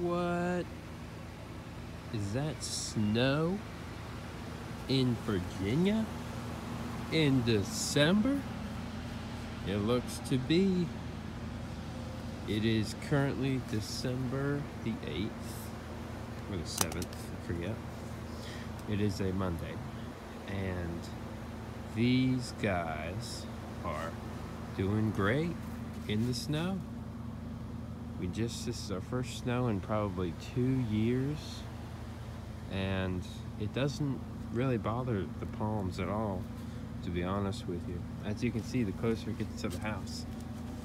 What? Is that snow in Virginia in December? It looks to be. It is currently December the 8th or the 7th, I forget. It is a Monday. And these guys are doing great in the snow. We just, this is our first snow in probably two years. And it doesn't really bother the palms at all, to be honest with you. As you can see, the closer it gets to the house,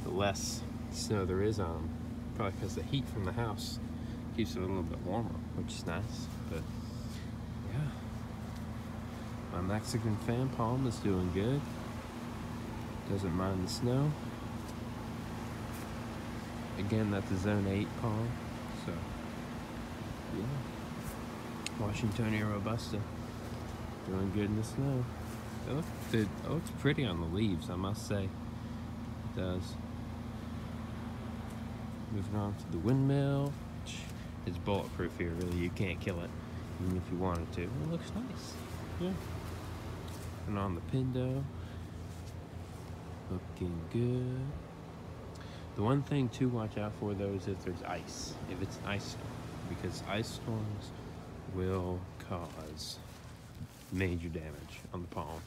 the less snow there is on them. Probably because the heat from the house keeps it a little bit warmer, which is nice. But yeah, my Mexican fan palm is doing good. Doesn't mind the snow. Again, that's a zone 8 palm. So, yeah. Washingtonia robusta. Doing good in the snow. It looks, it looks pretty on the leaves, I must say. It does. Moving on to the windmill. It's bulletproof here, really. You can't kill it, even if you wanted to. It looks nice. Yeah. And on the Pindo. Looking good. The one thing to watch out for though is if there's ice. If it's an ice storm. Because ice storms will cause major damage on the palms.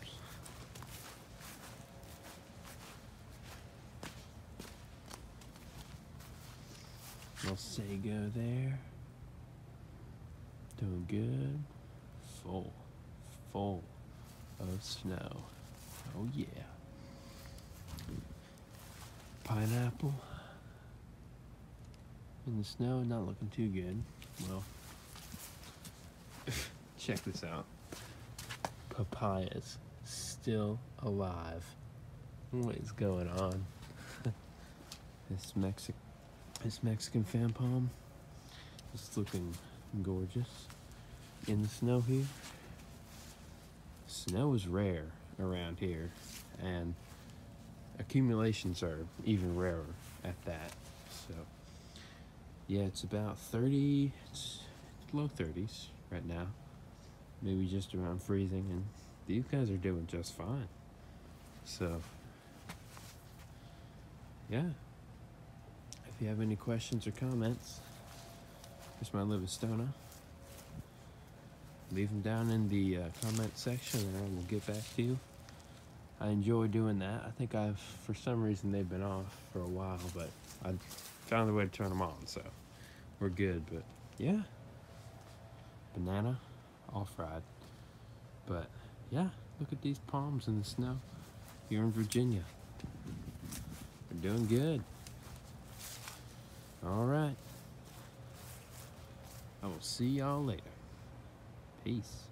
Little sago there. Doing good. Full, full of snow. Oh yeah. Pineapple. In the snow, not looking too good. Well, check this out. Papayas still alive. What is going on? this Mexic this Mexican fan palm is looking gorgeous. In the snow here. Snow is rare around here accumulations are even rarer at that. So yeah, it's about 30, it's low 30s right now. Maybe just around freezing and these guys are doing just fine. So yeah. If you have any questions or comments, here's my Livistona. Leave them down in the uh, comment section and we'll get back to you. I enjoy doing that. I think I've, for some reason, they've been off for a while, but I found a way to turn them on, so we're good. But yeah, banana, all fried. But yeah, look at these palms in the snow here in Virginia. We're doing good. All right. I will see y'all later. Peace.